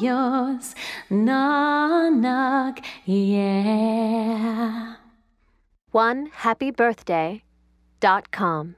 yours. Knock, knock, yeah. One happy birthday dot com.